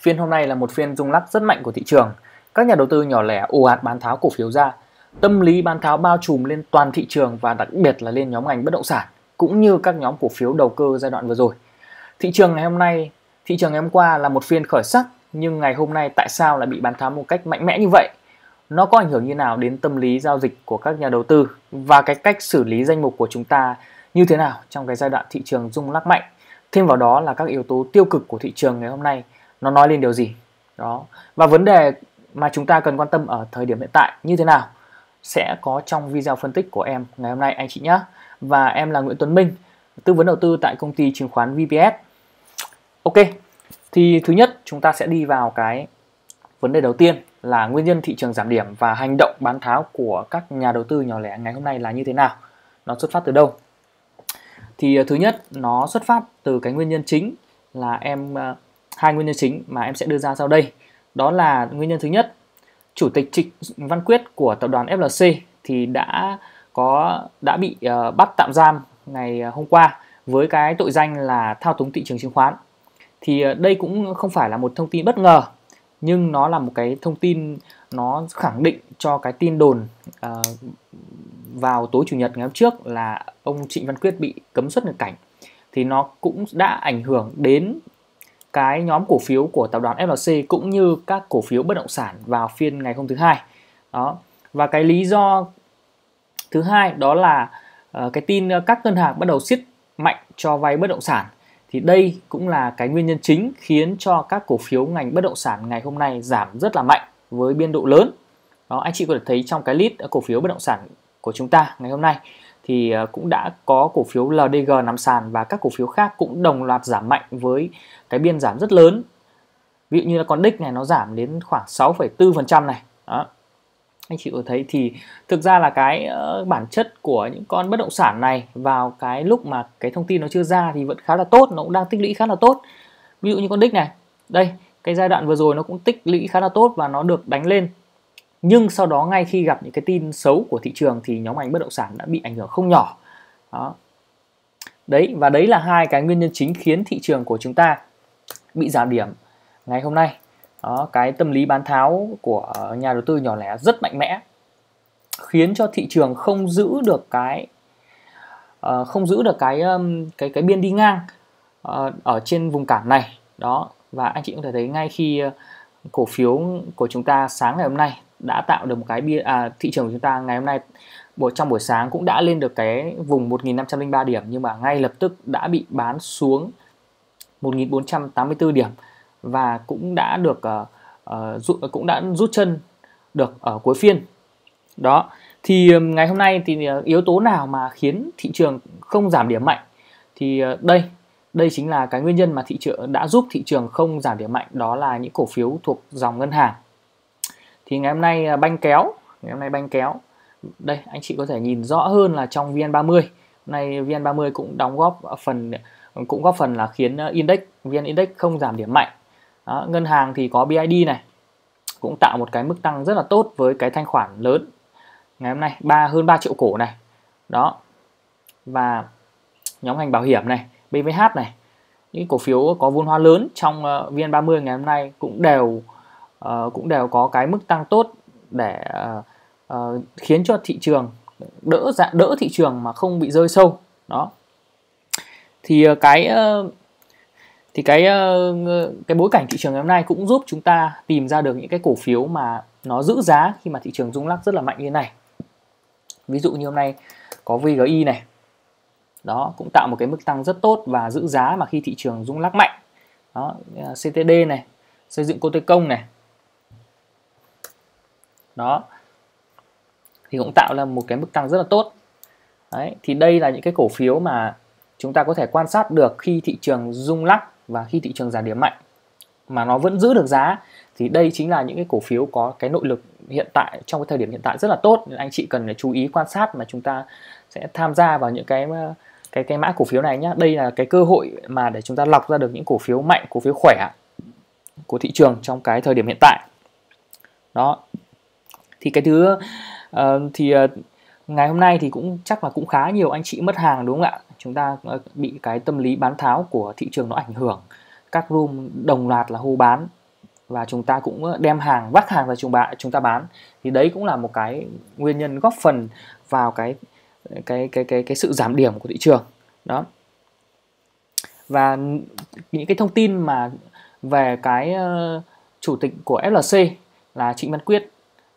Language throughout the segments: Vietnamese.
Phiên hôm nay là một phiên rung lắc rất mạnh của thị trường. Các nhà đầu tư nhỏ lẻ ồ ạt bán tháo cổ phiếu ra. Tâm lý bán tháo bao trùm lên toàn thị trường và đặc biệt là lên nhóm ngành bất động sản cũng như các nhóm cổ phiếu đầu cơ giai đoạn vừa rồi. Thị trường ngày hôm nay, thị trường ngày hôm qua là một phiên khởi sắc nhưng ngày hôm nay tại sao lại bị bán tháo một cách mạnh mẽ như vậy? Nó có ảnh hưởng như nào đến tâm lý giao dịch của các nhà đầu tư và cái cách xử lý danh mục của chúng ta như thế nào trong cái giai đoạn thị trường rung lắc mạnh? Thêm vào đó là các yếu tố tiêu cực của thị trường ngày hôm nay nó nói lên điều gì. Đó. Và vấn đề mà chúng ta cần quan tâm ở thời điểm hiện tại như thế nào sẽ có trong video phân tích của em ngày hôm nay, anh chị nhé và em là Nguyễn Tuấn Minh, tư vấn đầu tư tại công ty chứng khoán VPS ok, thì thứ nhất chúng ta sẽ đi vào cái vấn đề đầu tiên là nguyên nhân thị trường giảm điểm và hành động bán tháo của các nhà đầu tư nhỏ lẻ ngày hôm nay là như thế nào, nó xuất phát từ đâu. Thì ờ, thứ nhất, nó xuất phát từ cái nguyên nhân chính là em ờ, hai nguyên nhân chính mà em sẽ đưa ra sau đây. Đó là nguyên nhân thứ nhất, chủ tịch Trịnh Văn Quyết của tập đoàn FLC thì đã có đã bị uh, bắt tạm giam ngày ờ, hôm qua với cái tội danh là thao túng thị trường chứng khoán. Thì uh, đây cũng không phải là một thông tin bất ngờ nhưng nó là một cái thông tin nó khẳng định cho cái tin đồn uh, vào tối chủ nhật ngày hôm trước là ông Trịnh Văn Quyết bị cấm xuất nhập cảnh thì nó cũng đã ảnh hưởng đến cái nhóm cổ phiếu của tập đoàn FLC cũng như các cổ phiếu bất động sản vào phiên ngày hôm thứ hai. Đó. Và cái lý do thứ hai đó là uh, cái tin các ngân hàng bắt đầu siết mạnh cho vay bất động sản. Thì đây cũng là cái nguyên nhân chính khiến cho các cổ phiếu ngành bất động sản ngày hôm nay giảm rất là mạnh với biên độ lớn. Đó anh chị có thể thấy trong cái list cổ phiếu bất động sản của chúng ta ngày hôm nay thì ờ, cũng đã có cổ phiếu LDG nằm sàn và các cổ phiếu khác cũng đồng loạt giảm mạnh với cái biên giảm rất lớn. Ví dụ như là con đích này nó giảm đến khoảng 6,4% này. Đó. Anh chị có thấy thì thực ra là cái ờ, bản chất của những con bất động sản này vào cái lúc mà cái thông tin nó chưa ra thì vẫn khá là tốt nó cũng đang tích lũy khá là tốt. Ví dụ như con đích này đây cái giai đoạn vừa rồi nó cũng tích lũy khá là tốt và nó được đánh lên nhưng sau đó ngay khi gặp những cái tin xấu của thị trường thì nhóm ngành bất động sản đã bị ảnh hưởng không nhỏ. Đó. Đấy và đấy là hai cái nguyên nhân chính khiến thị trường của chúng ta bị giảm điểm ngày hôm nay. Đó cái tâm lý bán tháo của nhà đầu tư nhỏ lẻ rất mạnh mẽ khiến cho thị trường không giữ được cái uh, không giữ được cái um, cái cái biên đi ngang uh, ở trên vùng cản này. Đó và anh chị có thể thấy ngay khi ờ, cổ phiếu của chúng ta sáng ngày hôm nay đã tạo được một cái bia à, thị trường của chúng ta ngày hôm nay buổi trong buổi sáng cũng đã lên được cái vùng 1503 điểm nhưng mà ngay lập tức đã bị bán xuống 1484 điểm và cũng đã được uh, uh, rút, cũng đã rút chân được ở cuối phiên. Đó. Thì uh, ngày hôm nay thì ờ, yếu tố nào mà khiến thị trường không giảm điểm mạnh? Thì uh, đây, đây chính là cái nguyên nhân mà thị trường đã giúp thị trường không giảm điểm mạnh đó là những cổ phiếu thuộc dòng ngân hàng thì ngày hôm nay à, banh kéo. Ngày hôm nay banh kéo. Đây anh chị có thể nhìn rõ hơn là trong VN30. Nay VN30 cũng đóng góp phần cũng góp phần là khiến à, index VN Index không giảm điểm mạnh. Đó, ngân hàng thì có BID này cũng tạo một cái mức tăng rất là tốt với cái thanh khoản lớn. Ngày hôm nay ba hơn 3 triệu cổ này. Đó. Và nhóm ngành bảo hiểm này BVH này những cổ phiếu có vốn hóa lớn trong à, VN30 ngày hôm nay cũng đều uh, cũng đều có cái mức tăng tốt để uh, uh, khiến cho thị trường đỡ dạng đỡ thị trường mà không bị rơi sâu. Đó. Thì uh, cái uh, thì cái uh, cái bối cảnh thị trường ngày hôm nay cũng giúp chúng ta tìm ra được những cái cổ phiếu mà nó giữ giá khi mà thị trường rung lắc rất là mạnh như thế này. Ví dụ như hôm nay có VGI này. Đó cũng tạo một cái mức tăng rất tốt và giữ giá mà khi thị trường rung lắc mạnh. Đó CTD này xây dựng cô tê công này đó. Thì cũng tạo ra một cái mức tăng rất là tốt. Đấy, thì đây là những cái cổ phiếu mà chúng ta có thể quan sát được khi thị trường rung lắc và khi thị trường giảm điểm mạnh. Mà nó vẫn giữ được giá thì đây chính là những cái cổ phiếu có cái nội lực hiện tại trong cái thời điểm hiện tại rất là tốt. Nên anh chị cần phải chú ý quan sát mà chúng ta sẽ tham gia vào những cái cái cái mã cổ phiếu này nhé đây là cái cơ hội mà để chúng ta lọc ra được những cổ phiếu mạnh cổ phiếu khỏe của thị trường trong cái thời điểm hiện tại. Đó thì cái thứ uh, thì uh, ngày hôm nay thì cũng chắc là cũng khá nhiều anh chị mất hàng đúng không ạ? Chúng ta ờ, bị cái tâm lý bán tháo của thị trường nó ảnh hưởng. Các room đồng loạt là hô bán và chúng ta cũng đem hàng vác hàng ra chúng bạn chúng ta bán. Thì đấy cũng là một cái nguyên nhân góp phần vào cái cái cái cái cái sự giảm điểm của thị trường. Đó. Và những cái thông tin mà về cái uh, chủ tịch của FLC là Trịnh Văn Quyết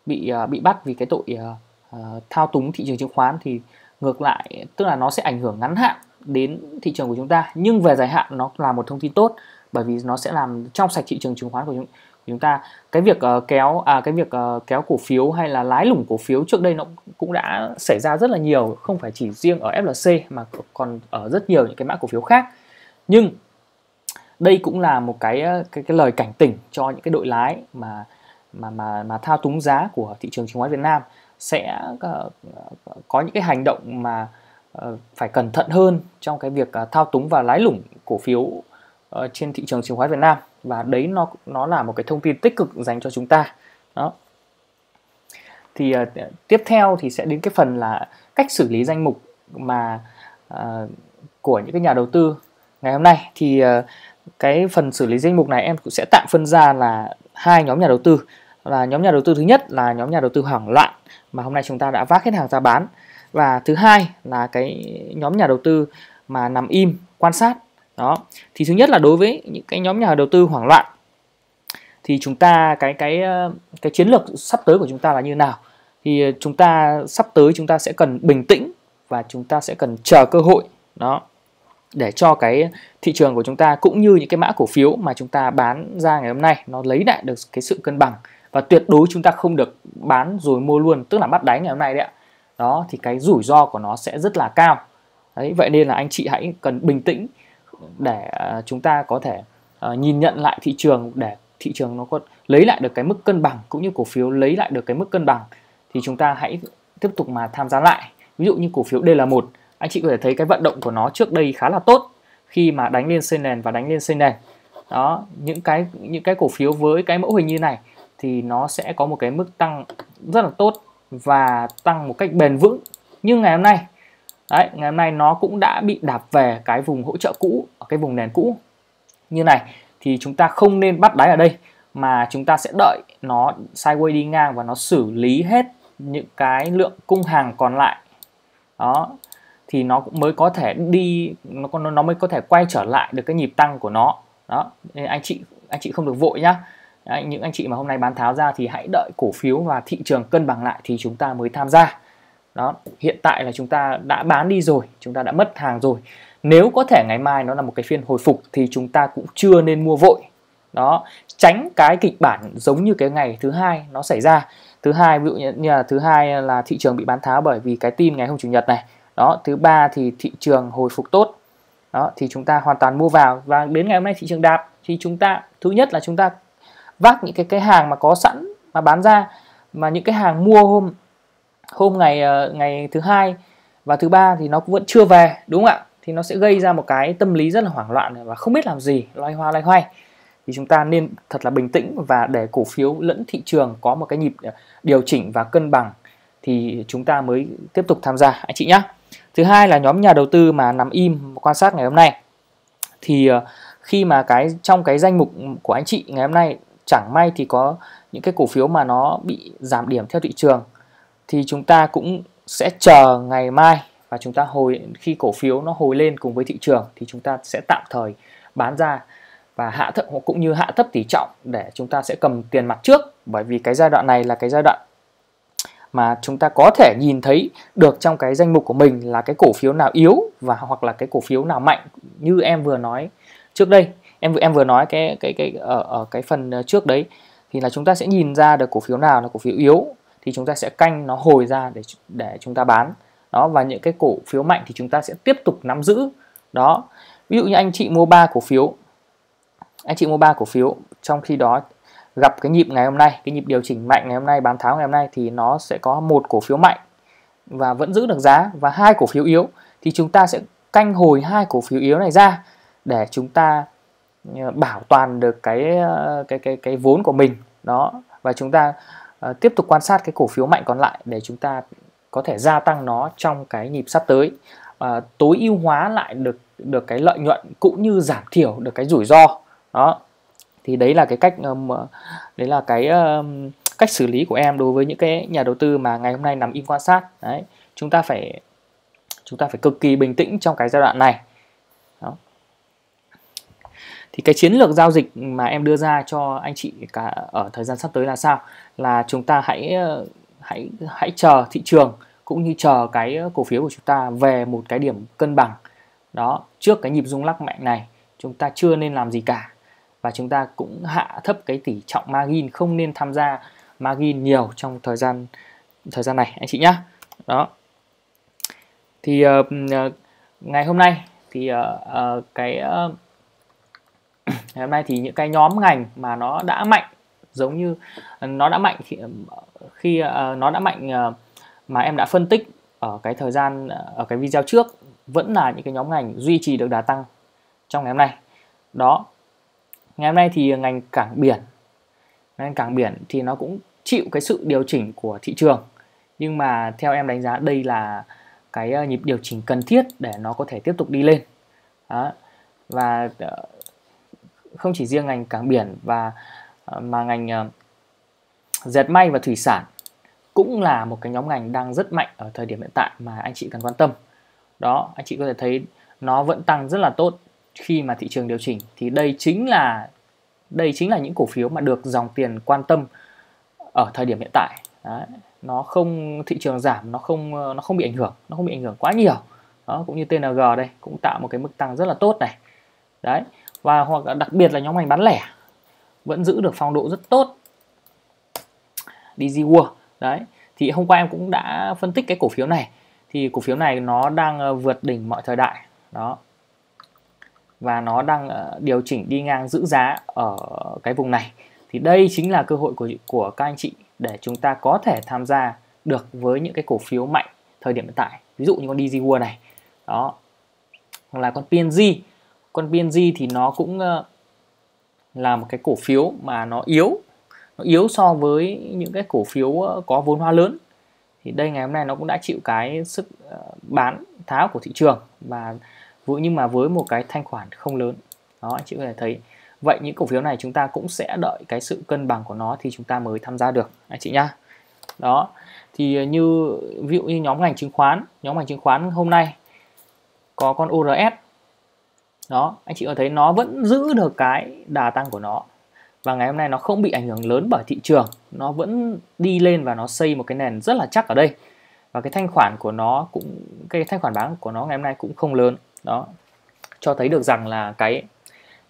bị uh, bị bắt vì cái tội uh, thao túng thị trường chứng khoán thì ngược lại tức là nó sẽ ảnh hưởng ngắn hạn đến thị trường của chúng ta. Nhưng về dài hạn nó là một thông tin tốt bởi vì nó sẽ làm trong sạch thị trường chứng khoán của chúng, chúng ta. Cái việc uh, kéo à cái việc uh, kéo cổ phiếu hay là lái lủng cổ phiếu trước đây nó cũng đã xảy ra rất là nhiều không phải chỉ riêng ở FLC mà còn ở rất nhiều những cái mã cổ phiếu khác. Nhưng đây cũng là một cái cái cái lời cảnh tỉnh cho những cái đội lái mà mà mà mà thao túng giá của thị trường chứng khoán Việt Nam sẽ uh, có những cái hành động mà uh, phải cẩn thận hơn trong cái việc uh, thao túng và lái lủng cổ phiếu uh, trên thị trường chứng khoán Việt Nam. Và đấy nó nó là một cái thông tin tích cực dành cho chúng ta. Đó. Thì uh, tiếp theo thì sẽ đến cái phần là cách xử lý danh mục mà uh, của những cái nhà đầu tư ngày hôm nay. Thì uh, cái phần xử lý danh mục này em cũng sẽ tạm phân ra là hai nhóm nhà đầu tư là nhóm nhà đầu tư thứ nhất là nhóm nhà đầu tư hoảng loạn mà hôm nay chúng ta đã vác hết hàng ra bán. Và thứ hai là cái nhóm nhà đầu tư mà nằm im, quan sát. Đó. Thì thứ nhất là đối với những cái nhóm nhà đầu tư hoảng loạn, thì chúng ta, cái cái ờ, cái chiến lược sắp tới của chúng ta là như nào? Thì chúng ta sắp tới chúng ta sẽ cần bình tĩnh và chúng ta sẽ cần chờ cơ hội. Đó. Để cho cái thị trường của chúng ta cũng như những cái mã cổ phiếu mà chúng ta bán ra ngày hôm nay nó lấy lại được cái sự cân bằng và tuyệt đối chúng ta không được bán rồi mua luôn tức là bắt đáy ngày hôm nay đấy ạ. Đó thì cái rủi ro của nó sẽ rất là cao. Đấy vậy nên là anh chị hãy cần bình tĩnh để à, chúng ta có thể uh, nhìn nhận lại thị trường để thị trường nó có lấy lại được cái mức cân bằng cũng như cổ phiếu lấy lại được cái mức cân bằng. Thì chúng ta hãy tiếp tục mà tham gia lại. Ví dụ như cổ phiếu đây là một anh chị có thể thấy cái vận động của nó trước đây khá là tốt khi mà đánh lên xây nền và đánh lên xây nền đó những cái những cái cổ phiếu với cái mẫu hình như này thì nó sẽ có một cái mức tăng rất là tốt và tăng một cách bền vững nhưng ngày hôm nay. Đấy, ngày hôm nay nó cũng đã bị đạp về cái vùng hỗ trợ cũ, ở cái vùng nền cũ. Như này, thì chúng ta không nên bắt đáy ở đây, mà chúng ta sẽ đợi nó sideways đi ngang và nó xử lý hết những cái lượng cung hàng còn lại. Đó, thì nó cũng mới có thể đi, nó nó mới có thể quay trở lại được cái nhịp tăng của nó. Đó, nên anh chị anh chị không được vội nhá. Đấy, những anh chị mà hôm nay bán tháo ra thì hãy đợi cổ phiếu và thị trường cân bằng lại thì chúng ta mới tham gia. Đó hiện tại là chúng ta đã bán đi rồi chúng ta đã mất hàng rồi. Nếu có thể ngày mai nó là một cái phiên hồi phục thì chúng ta cũng chưa nên mua vội. Đó tránh cái kịch bản giống như cái ngày thứ hai nó xảy ra. Thứ hai ví dụ như là thứ hai là thị trường bị bán tháo bởi vì cái tin ngày hôm chủ nhật này. Đó thứ ba thì thị trường hồi phục tốt. Đó thì chúng ta hoàn toàn mua vào và đến ngày hôm nay thị trường đạp thì chúng ta thứ nhất là chúng ta vác những cái cái hàng mà có sẵn, mà bán ra, mà những cái hàng mua hôm hôm ngày ờ, ngày thứ hai và thứ ba thì nó cũng vẫn chưa về, đúng không ạ? Thì nó sẽ gây ra một cái tâm lý rất là hoảng loạn và không biết làm gì, loay hoa loay hoay. Thì chúng ta nên thật là bình tĩnh và để cổ phiếu lẫn thị trường có một cái nhịp ờ, điều chỉnh và cân bằng thì chúng ta mới tiếp tục tham gia, anh chị nhé thứ hai là nhóm nhà đầu tư mà nằm im quan sát ngày hôm nay. Thì ờ, khi mà cái, trong cái danh mục của anh chị ngày hôm nay chẳng may thì có những cái cổ phiếu mà nó bị giảm điểm theo thị trường. Thì chúng ta cũng sẽ chờ ngày mai và chúng ta hồi, khi cổ phiếu nó hồi lên cùng với thị trường thì chúng ta sẽ tạm thời bán ra và hạ thấp, cũng như hạ thấp tỷ trọng để chúng ta sẽ cầm tiền mặt trước. Bởi vì cái giai đoạn này là cái giai đoạn mà chúng ta có thể nhìn thấy được trong cái danh mục của mình là cái cổ phiếu nào yếu và hoặc là cái cổ phiếu nào mạnh như em vừa nói trước đây em em vừa nói cái cái cái, ở ở cái phần ờ, trước đấy. Thì là chúng ta sẽ nhìn ra được cổ phiếu nào là cổ phiếu yếu, thì chúng ta sẽ canh nó hồi ra để để chúng ta bán. Đó, và những cái cổ phiếu mạnh thì chúng ta sẽ tiếp tục nắm giữ. Đó, ví dụ như anh chị mua ba cổ phiếu. Anh chị mua ba cổ phiếu, trong khi đó gặp cái nhịp ngày hôm nay, cái nhịp điều chỉnh mạnh ngày hôm nay, bán tháo ngày hôm nay, thì nó sẽ có một cổ phiếu mạnh và vẫn giữ được giá. Và hai cổ phiếu yếu, thì chúng ta sẽ canh hồi hai cổ phiếu yếu này ra để chúng ta Ờ, bảo toàn được cái ờ, cái cái cái vốn của mình. Đó. Và chúng ta uh, tiếp tục quan sát cái cổ phiếu mạnh còn lại để chúng ta có thể gia tăng nó trong cái nhịp sắp tới. Uh, tối ưu hóa lại được được cái lợi nhuận cũng như giảm thiểu được cái rủi ro. Đó. Thì đấy là cái cách um, đấy là cái um, cách xử lý của em đối với những cái nhà đầu tư mà ngày hôm nay nằm im quan sát. Đấy. Chúng ta phải chúng ta phải cực kỳ bình tĩnh trong cái giai đoạn này thì cái chiến lược giao dịch mà em đưa ra cho anh chị cả ở thời gian sắp tới là sao? Là chúng ta hãy ờ, hãy hãy chờ thị trường cũng như chờ cái cổ phiếu của chúng ta về một cái điểm cân bằng. Đó trước cái nhịp rung lắc mạnh này chúng ta chưa nên làm gì cả. Và chúng ta cũng hạ thấp cái tỷ trọng margin không nên tham gia margin nhiều trong thời gian thời gian này anh chị nhá. Đó. Thì uh, ngày hôm nay thì uh, uh, cái uh, ngày hôm nay thì những cái nhóm ngành mà nó đã mạnh giống như ờ, nó đã mạnh khi, khi uh, nó đã mạnh uh, mà em đã phân tích ở cái thời gian ở cái video trước vẫn là những cái nhóm ngành duy trì được đà tăng trong ngày hôm nay đó ngày hôm nay thì ngành cảng biển ngành cảng biển thì nó cũng chịu cái sự điều chỉnh của thị trường nhưng mà theo em đánh giá đây là cái nhịp điều chỉnh cần thiết để nó có thể tiếp tục đi lên đó. và không chỉ riêng ngành cảng biển và ờ, mà ngành ờ, dệt may và thủy sản cũng là một cái nhóm ngành đang rất mạnh ở thời điểm hiện tại mà anh chị cần quan tâm. Đó, anh chị có thể thấy nó vẫn tăng rất là tốt khi mà thị trường điều chỉnh. Thì đây chính là, đây chính là những cổ phiếu mà được dòng tiền quan tâm ở thời điểm hiện tại. Đấy. nó không, thị trường giảm, nó không ờ, nó không bị ảnh hưởng, nó không bị ảnh hưởng quá nhiều. Đó, cũng như TNG đây cũng tạo một cái mức tăng rất là tốt này. Đấy và hoặc đặc biệt là nhóm ngành bán lẻ, vẫn giữ được phong độ rất tốt. DG World, đấy. Thì hôm qua em cũng đã phân tích cái cổ phiếu này. Thì cổ phiếu này nó đang ờ, vượt đỉnh mọi thời đại, đó. Và nó đang ờ, điều chỉnh đi ngang giữ giá ở cái vùng này. Thì đây chính là cơ hội của của các anh chị để chúng ta có thể tham gia được với những cái cổ phiếu mạnh thời điểm hiện tại. Ví dụ như con DG World này, đó. Hoặc là con PNG con PNG thì nó cũng ờ, là một cái cổ phiếu mà nó yếu nó yếu so với những cái cổ phiếu ờ, có vốn hóa lớn. Thì đây ngày hôm nay nó cũng đã chịu cái sức ờ, bán tháo của thị trường và nhưng mà với một cái thanh khoản không lớn. Đó, anh chị có thể thấy. Vậy những cổ phiếu này chúng ta cũng sẽ đợi cái sự cân bằng của nó thì chúng ta mới tham gia được, anh chị nhá. Đó, thì như, ví dụ như nhóm ngành chứng khoán, nhóm ngành chứng khoán hôm nay có con ORS đó, anh chị có thấy nó vẫn giữ được cái đà tăng của nó. Và ngày hôm nay nó không bị ảnh hưởng lớn bởi thị trường. Nó vẫn đi lên và nó xây một cái nền rất là chắc ở đây. Và cái thanh khoản của nó cũng, cái thanh khoản bán của nó ngày hôm nay cũng không lớn. Đó, cho thấy được rằng là cái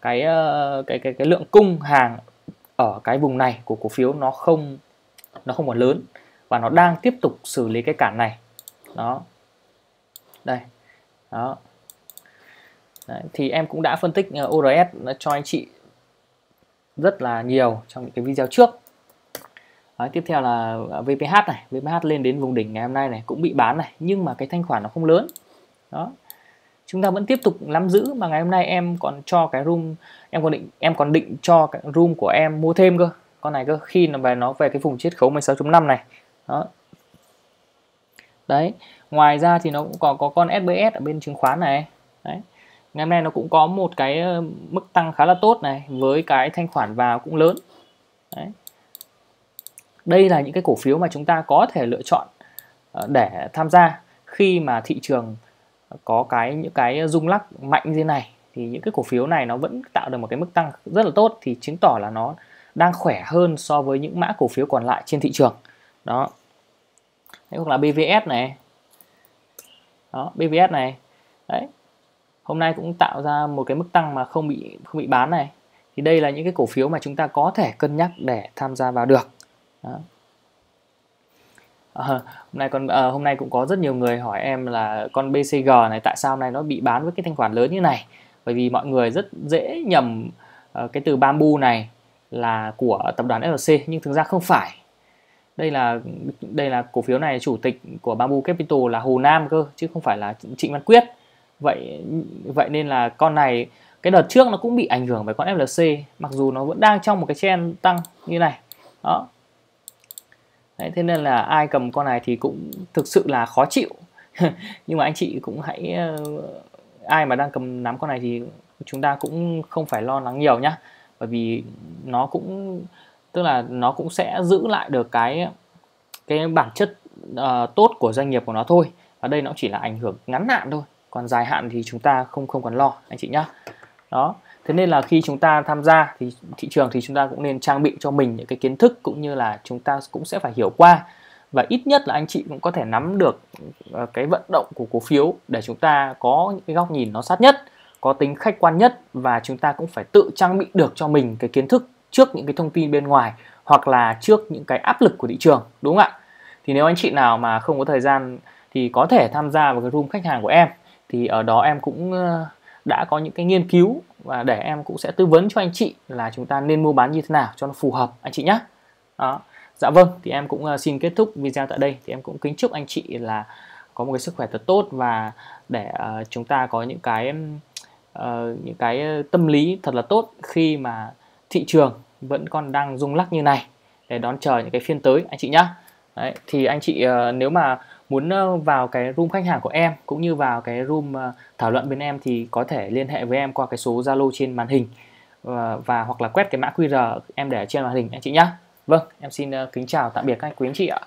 cái ờ, cái cái cái lượng cung hàng ở cái vùng này của cổ phiếu nó không nó không còn lớn. Và nó đang tiếp tục xử lý cái cản này. Đó. Đây. Đó. Đấy, thì em cũng đã phân tích ờ, ORS cho anh chị rất là nhiều trong những cái video trước. Đấy, tiếp theo là ờ, VPH này. VPH lên đến vùng đỉnh ngày hôm nay này cũng bị bán này nhưng mà cái thanh khoản nó không lớn. Đó. Chúng ta vẫn tiếp tục nắm giữ mà ngày hôm nay em còn cho cái room em còn định em còn định cho cái room của em mua thêm cơ con này cơ khi nó về nó về cái vùng chiết khấu 16.5 này. Đó. Đấy ngoài ra thì nó cũng có có con SBS ở bên chứng khoán này ngày hôm nay nó cũng có một cái ờ, mức tăng khá là tốt này với cái thanh khoản vào cũng lớn. Đấy. Đây là những cái cổ phiếu mà chúng ta có thể lựa chọn ờ, để tham gia khi mà thị trường có cái những cái rung lắc mạnh như thế này. Thì những cái cổ phiếu này nó vẫn tạo được một cái mức tăng rất là tốt thì chứng tỏ là nó đang khỏe hơn so với những mã cổ phiếu còn lại trên thị trường. Đó. Đấy, hoặc là BVS này. Đó BVS này. Đấy hôm nay cũng tạo ra một cái mức tăng mà không bị không bị bán này. Thì đây là những cái cổ phiếu mà chúng ta có thể cân nhắc để tham gia vào được. Đó. À, hôm nay còn à, ờ, hôm nay cũng có rất nhiều người hỏi em là con BCG này tại sao hôm nay nó bị bán với cái thanh khoản lớn như này? Bởi vì mọi người rất dễ nhầm uh, cái từ bamboo này là của tập đoàn FLC nhưng thực ra không phải. Đây là đây là cổ phiếu này chủ tịch của Bamboo Capital là Hồ Nam cơ chứ không phải là Trịnh Văn Quyết vậy vậy nên là con này cái đợt trước nó cũng bị ảnh hưởng bởi con FLC mặc dù nó vẫn đang trong một cái trend tăng như này. Đó. Đấy, thế nên là ai cầm con này thì cũng thực sự là khó chịu. Nhưng mà anh chị cũng hãy ờ, ai mà đang cầm nắm con này thì chúng ta cũng không phải lo lắng nhiều nhá. Bởi vì nó cũng tức là nó cũng sẽ giữ lại được cái cái bản chất uh, tốt của doanh nghiệp của nó thôi. Và đây nó chỉ là ảnh hưởng ngắn hạn thôi còn dài hạn thì chúng ta không không cần lo, anh chị nhá. Đó. Thế nên là khi chúng ta tham gia thì thị trường thì chúng ta cũng nên trang bị cho mình những cái kiến thức cũng như là chúng ta cũng sẽ phải hiểu qua. Và ít nhất là anh chị cũng có thể nắm được ờ, cái vận động của cổ phiếu để chúng ta có những cái góc nhìn nó sát nhất, có tính khách quan nhất và chúng ta cũng phải tự trang bị được cho mình cái kiến thức trước những cái thông tin bên ngoài hoặc là trước những cái áp lực của thị trường, đúng không ạ? Thì nếu anh chị nào mà không có thời gian thì có thể tham gia vào cái room khách hàng của em thì ở đó em cũng ờ, đã có những cái nghiên cứu và để em cũng sẽ tư vấn cho anh chị là chúng ta nên mua bán như thế nào cho nó phù hợp anh chị nhé đó. Dạ vâng thì em cũng ờ, xin kết thúc video tại đây. Thì em cũng kính chúc anh chị là có một cái sức khỏe thật tốt và để uh, chúng ta có những cái uh, những cái tâm lý thật là tốt khi mà thị trường vẫn còn đang rung lắc như này để đón chờ những cái phiên tới anh chị nhá. Đấy, thì anh chị uh, nếu mà muốn vào cái room khách hàng của em cũng như vào cái room ờ, thảo luận bên em thì có thể liên hệ với em qua cái số Zalo trên màn hình và, và hoặc là quét cái mã QR em để trên màn hình anh chị nhá. Vâng, em xin ờ, kính chào tạm biệt các anh quý anh chị ạ.